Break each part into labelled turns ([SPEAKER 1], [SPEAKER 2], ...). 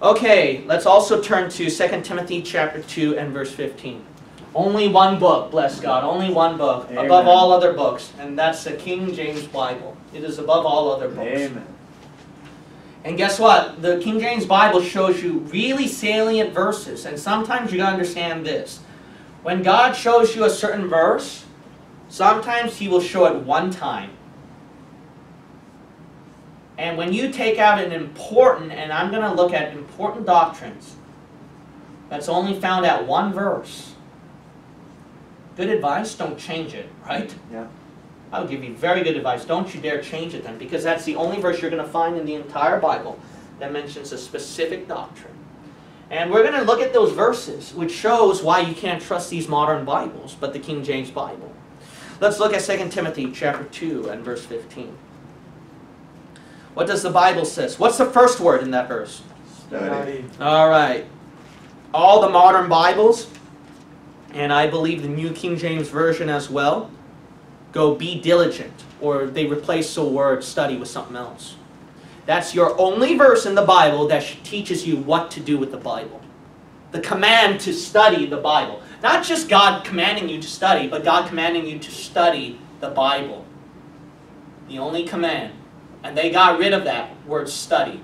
[SPEAKER 1] Okay, let's also turn to 2 Timothy chapter 2 and verse 15. Only one book, bless God, only one book,
[SPEAKER 2] Amen.
[SPEAKER 1] above all other books, and that's the King James Bible. It is above all other books.
[SPEAKER 2] Amen.
[SPEAKER 1] And guess what? The King James Bible shows you really salient verses, and sometimes you gotta understand this. When God shows you a certain verse, sometimes He will show it one time. And when you take out an important, and I'm going to look at important doctrines, that's only found at one verse. Good advice, don't change it, right?
[SPEAKER 2] Yeah.
[SPEAKER 1] I would give you very good advice. Don't you dare change it then, because that's the only verse you're going to find in the entire Bible that mentions a specific doctrine. And we're going to look at those verses, which shows why you can't trust these modern Bibles, but the King James Bible. Let's look at 2 Timothy chapter 2 and verse 15. What does the Bible says? What's the first word in that verse?
[SPEAKER 2] Study.
[SPEAKER 1] All right. All the modern Bibles, and I believe the New King James Version as well, go be diligent, or they replace the word study with something else. That's your only verse in the Bible that teaches you what to do with the Bible. The command to study the Bible. Not just God commanding you to study, but God commanding you to study the Bible. The only command. And they got rid of that word study.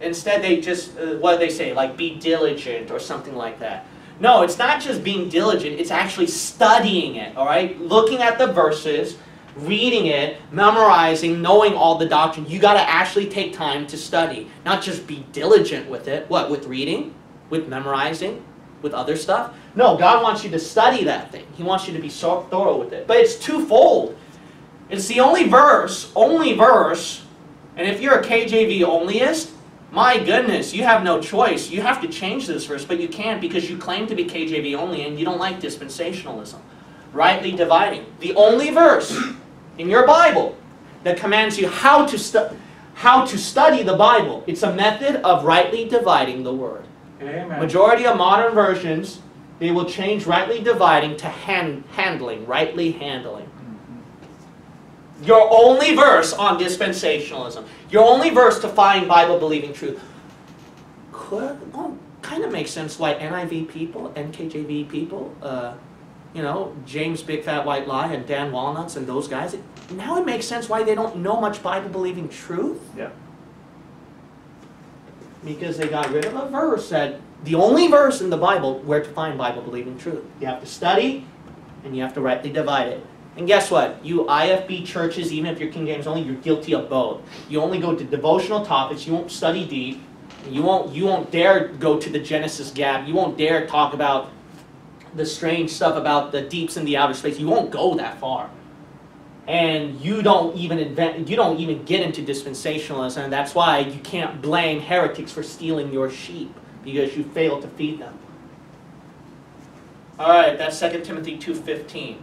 [SPEAKER 1] Instead, they just, uh, what do they say? Like, be diligent or something like that. No, it's not just being diligent, it's actually studying it, all right? Looking at the verses, reading it, memorizing, knowing all the doctrine. You got to actually take time to study, not just be diligent with it. What, with reading? With memorizing? With other stuff? No, God wants you to study that thing. He wants you to be so thorough with it. But it's twofold. It's the only verse, only verse, and if you're a KJV onlyist, my goodness, you have no choice. You have to change this verse, but you can't because you claim to be KJV only and you don't like dispensationalism. Rightly dividing. The only verse in your Bible that commands you how to, stu- how to study the Bible. It's a method of rightly dividing the word.
[SPEAKER 2] Amen.
[SPEAKER 1] Majority of modern versions, they will change rightly dividing to hand, handling, rightly handling. Your only verse on dispensationalism, your only verse to find Bible believing truth, could well, kind of makes sense why NIV people, NKJV people, uh, you know, James Big Fat White Lie and Dan Walnuts and those guys, it, now it makes sense why they don't know much Bible believing truth.
[SPEAKER 2] Yeah.
[SPEAKER 1] Because they got rid of a verse that, the only verse in the Bible where to find Bible believing truth. You have to study and you have to rightly divide it. And guess what? You IFB churches, even if you're King James only, you're guilty of both. You only go to devotional topics, you won't study deep, you won't you won't dare go to the Genesis gap, you won't dare talk about the strange stuff about the deeps in the outer space. You won't go that far. And you don't even invent you don't even get into dispensationalism, and that's why you can't blame heretics for stealing your sheep, because you failed to feed them. Alright, that's 2 Timothy 2.15.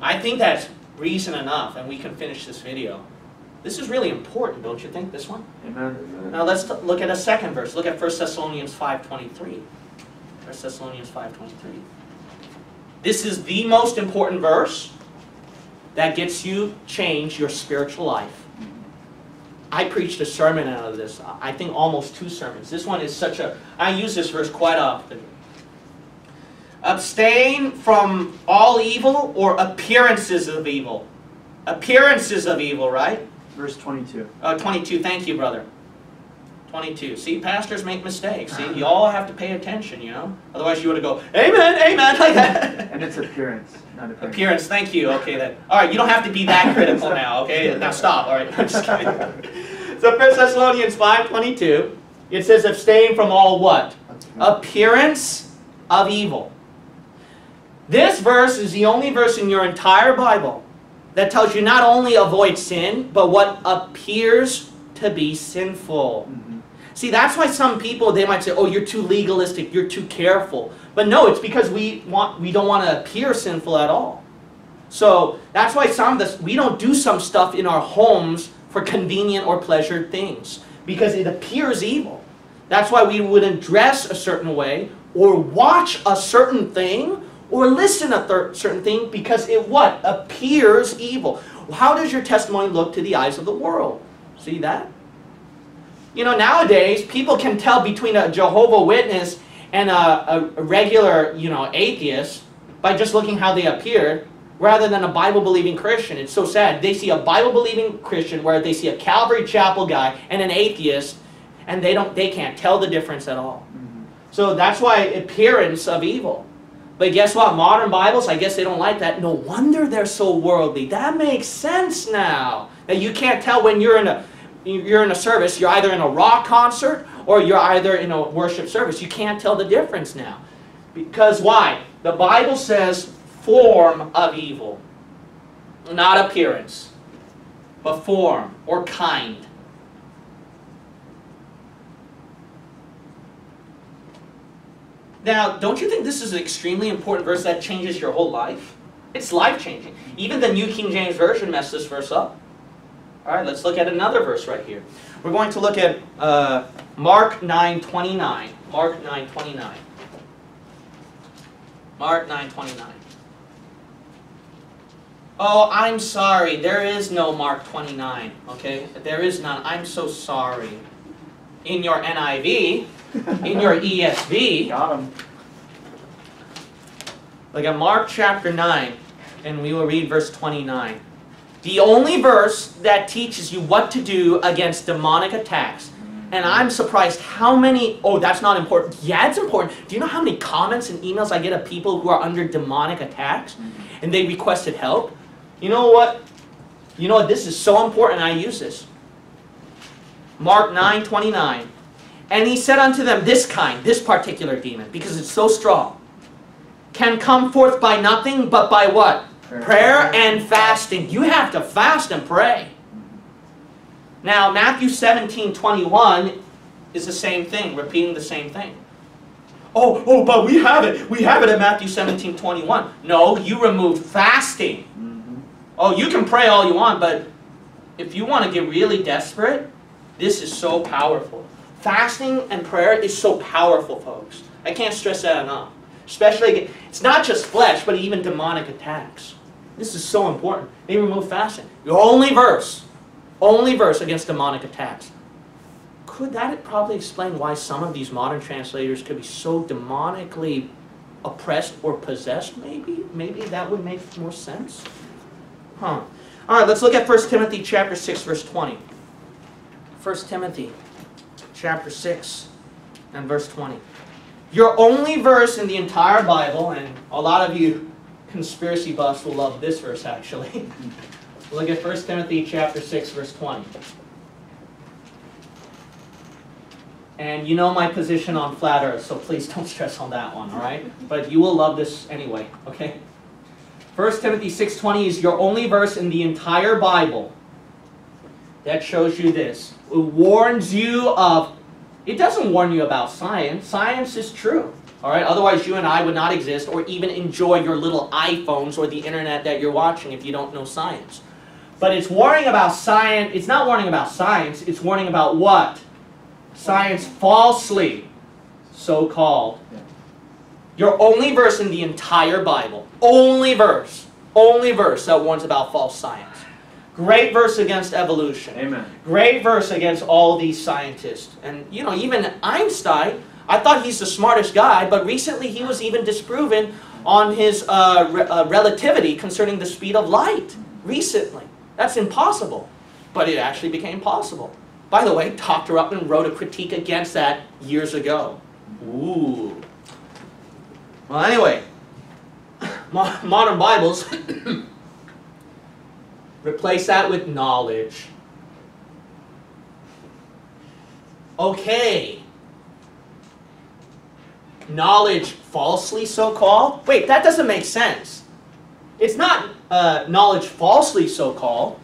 [SPEAKER 1] I think that's reason enough, and we can finish this video. This is really important, don't you think, this one?
[SPEAKER 2] Amen.
[SPEAKER 1] Now let's look at a second verse. Look at 1 Thessalonians 5.23. 1 Thessalonians 5.23. This is the most important verse that gets you change your spiritual life. I preached a sermon out of this. I think almost two sermons. This one is such a, I use this verse quite often. Abstain from all evil or appearances of evil. Appearances of evil, right?
[SPEAKER 2] Verse 22.
[SPEAKER 1] Uh, 22, thank you, brother. 22. See, pastors make mistakes. See, you all have to pay attention, you know? Otherwise, you would have go, Amen, Amen, like that.
[SPEAKER 2] And it's appearance, not appearance.
[SPEAKER 1] Appearance, thank you. Okay, then. All right, you don't have to be that critical now, okay? Now stop, all right? I'm just kidding. So 1 Thessalonians 5.22, it says, abstain from all what? Appearance of evil. This verse is the only verse in your entire Bible that tells you not only avoid sin, but what appears to be sinful.
[SPEAKER 2] Mhm.
[SPEAKER 1] See, that's why some people they might say, "Oh, you're too legalistic, you're too careful." But no, it's because we want we don't want to appear sinful at all. So that's why some of us, we don't do some stuff in our homes for convenient or pleasured things because it appears evil. That's why we wouldn't dress a certain way or watch a certain thing or listen a thir- certain thing because it what appears evil. How does your testimony look to the eyes of the world? See that? You know, nowadays people can tell between a Jehovah Witness and a, a regular, you know, atheist by just looking how they appear rather than a Bible believing Christian. It's so sad. They see a Bible believing Christian where they see a Calvary Chapel guy and an atheist and they don't they can't tell the difference at all.
[SPEAKER 2] Mhm.
[SPEAKER 1] So that's why appearance of evil. But guess what? Modern Bibles, I guess they don't like that. No wonder they're so worldly. That makes sense now. That you can't tell when you're in a you're in a service, you're either in a rock concert or you're either in a worship service. You can't tell the difference now. Because why? The Bible says form of evil. Not appearance, but form or kind. Now, don't you think this is an extremely important verse that changes your whole life? It's life changing. Even the New King James Version messed this verse up. All right, let's look at another verse right here. We're going to look at uh, Mark 9 29. Mark 9 29. Mark 9 29. Oh, I'm sorry. There is no Mark 29. Okay? There is none. I'm so sorry. In your NIV, in your ESV,
[SPEAKER 2] Got him.
[SPEAKER 1] Look at Mark chapter 9, and we will read verse 29. The only verse that teaches you what to do against demonic attacks. And I'm surprised how many, oh, that's not important. Yeah, it's important. Do you know how many comments and emails I get of people who are under demonic attacks and they requested help? You know what? You know what? This is so important. I use this. Mark 9 29. And he said unto them, This kind, this particular demon, because it's so strong, can come forth by nothing but by what? Prayer and fasting. You have to fast and pray. Now, Matthew 17 21 is the same thing, repeating the same thing. Oh, oh, but we have it. We have it at Matthew 17 21. No, you removed fasting.
[SPEAKER 2] Mhm.
[SPEAKER 1] Oh, you can pray all you want, but if you want to get really desperate, this is so powerful. Fasting and prayer is so powerful, folks. I can't stress that enough. Especially, it's not just flesh, but even demonic attacks. This is so important. They remove fasting. The only verse, only verse against demonic attacks. Could that probably explain why some of these modern translators could be so demonically oppressed or possessed, maybe? Maybe that would make more sense? Huh. All right, let's look at 1 Timothy chapter 6, verse 20. 1 Timothy chapter 6 and verse 20. Your only verse in the entire Bible, and a lot of you conspiracy buffs will love this verse actually. look at 1 Timothy chapter 6, verse 20. And you know my position on flat earth, so please don't stress on that one, all right? But you will love this anyway, okay? 1 Timothy 6.20 is your only verse in the entire Bible that shows you this. It warns you of, it doesn't warn you about science. Science is true. All right, otherwise you and I would not exist or even enjoy your little iPhones or the internet that you're watching if you don't know science. But it's warning about science, it's not warning about science, it's warning about what? Science falsely so called. Your only verse in the entire Bible, only verse, only verse that warns about false science. Great verse against evolution.
[SPEAKER 2] Amen.
[SPEAKER 1] Great verse against all these scientists. And, you know, even Einstein, I thought he's the smartest guy, but recently he was even disproven on his uh, re- uh, relativity concerning the speed of light. Recently. That's impossible. But it actually became possible. By the way, Dr. Upman wrote a critique against that years ago. Ooh. Well, anyway, mo- modern Bibles replace that with knowledge. Okay. Knowledge falsely so called? Wait, that doesn't make sense. It's not uh, knowledge falsely so called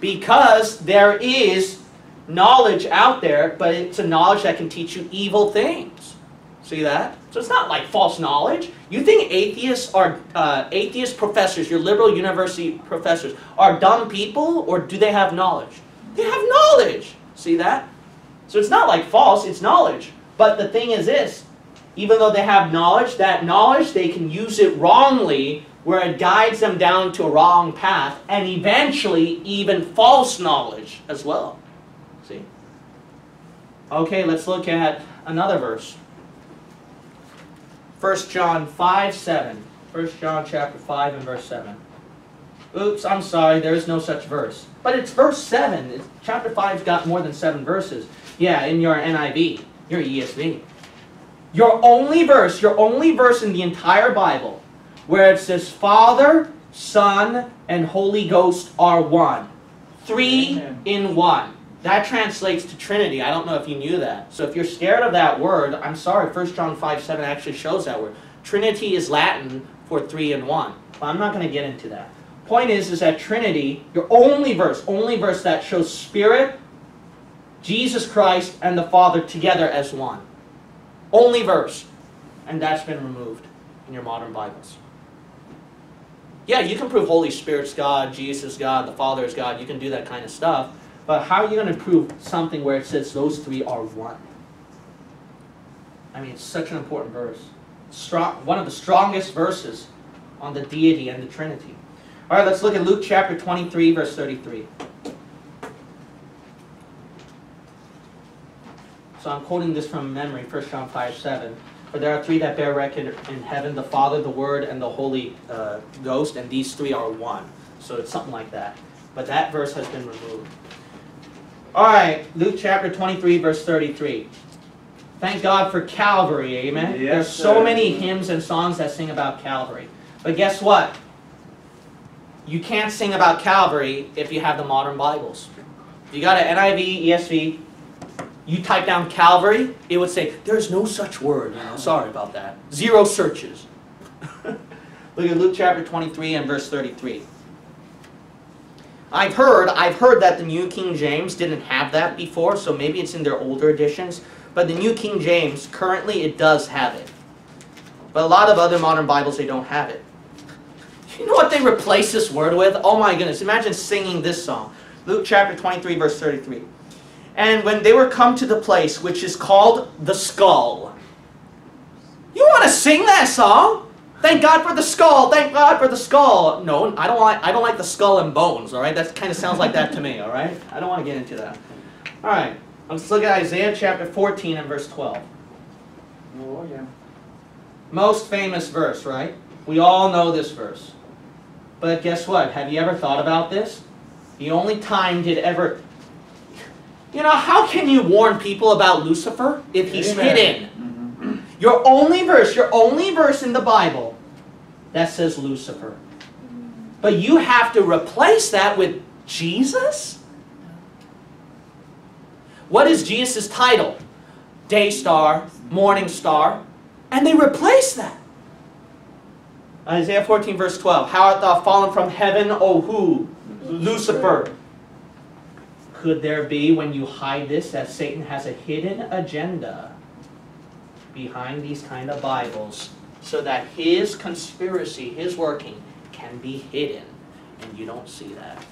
[SPEAKER 1] because there is knowledge out there, but it's a knowledge that can teach you evil things. See that? So it's not like false knowledge. You think atheists are uh, atheist professors, your liberal university professors, are dumb people, or do they have knowledge? They have knowledge. See that? So it's not like false; it's knowledge. But the thing is this: even though they have knowledge, that knowledge they can use it wrongly, where it guides them down to a wrong path, and eventually even false knowledge as well. See? Okay, let's look at another verse. 1 John 5 7. 1 John chapter 5 and verse 7. Oops, I'm sorry, there is no such verse. But it's verse 7. It's, chapter 5's got more than seven verses. Yeah, in your NIV, your ESV. Your only verse, your only verse in the entire Bible where it says Father, Son, and Holy Ghost are one. Three
[SPEAKER 2] Amen.
[SPEAKER 1] in one. That translates to Trinity. I don't know if you knew that. So if you're scared of that word, I'm sorry, 1 John 5 7 actually shows that word. Trinity is Latin for three and one. But I'm not going to get into that. Point is, is that Trinity, your only verse, only verse that shows Spirit, Jesus Christ, and the Father together as one. Only verse. And that's been removed in your modern Bibles. Yeah, you can prove Holy Spirit's God, Jesus God, the Father is God. You can do that kind of stuff. But how are you going to prove something where it says those three are one? I mean, it's such an important verse. Strong, one of the strongest verses on the deity and the Trinity. All right, let's look at Luke chapter 23, verse 33. So I'm quoting this from memory, 1 John 5, 7. For there are three that bear record in heaven the Father, the Word, and the Holy uh, Ghost, and these three are one. So it's something like that. But that verse has been removed. All right, Luke chapter 23, verse 33. Thank God for Calvary, amen?
[SPEAKER 2] Yes,
[SPEAKER 1] There's so
[SPEAKER 2] sir.
[SPEAKER 1] many hymns and songs that sing about Calvary. But guess what? You can't sing about Calvary if you have the modern Bibles. If you got an NIV, ESV, you type down Calvary, it would say, there's no such word. You know, sorry about that. Zero searches. Look at Luke chapter 23 and verse 33. I've heard, I've heard that the New King James didn't have that before, so maybe it's in their older editions. But the New King James, currently it does have it. But a lot of other modern Bibles, they don't have it. You know what they replace this word with? Oh my goodness, imagine singing this song. Luke chapter 23, verse 33. And when they were come to the place which is called the skull. You want to sing that song? Thank God for the skull. Thank God for the skull. No, I don't like I don't like the skull and bones, all right? That kind of sounds like that to me, all right? I don't want to get into that. All right. Let's look at Isaiah chapter 14 and verse 12.
[SPEAKER 2] Oh, yeah.
[SPEAKER 1] Most famous verse, right? We all know this verse. But guess what? Have you ever thought about this? The only time did ever. You know, how can you warn people about Lucifer if he's
[SPEAKER 2] Amen.
[SPEAKER 1] hidden? Your only verse, your only verse in the Bible that says Lucifer. But you have to replace that with Jesus? What is Jesus' title? Day star, morning star. And they replace that. Isaiah 14, verse 12. How art thou fallen from heaven, O who? Lucifer. Could there be, when you hide this, that Satan has a hidden agenda behind these kind of Bibles so that his conspiracy, his working, can be hidden and you don't see that?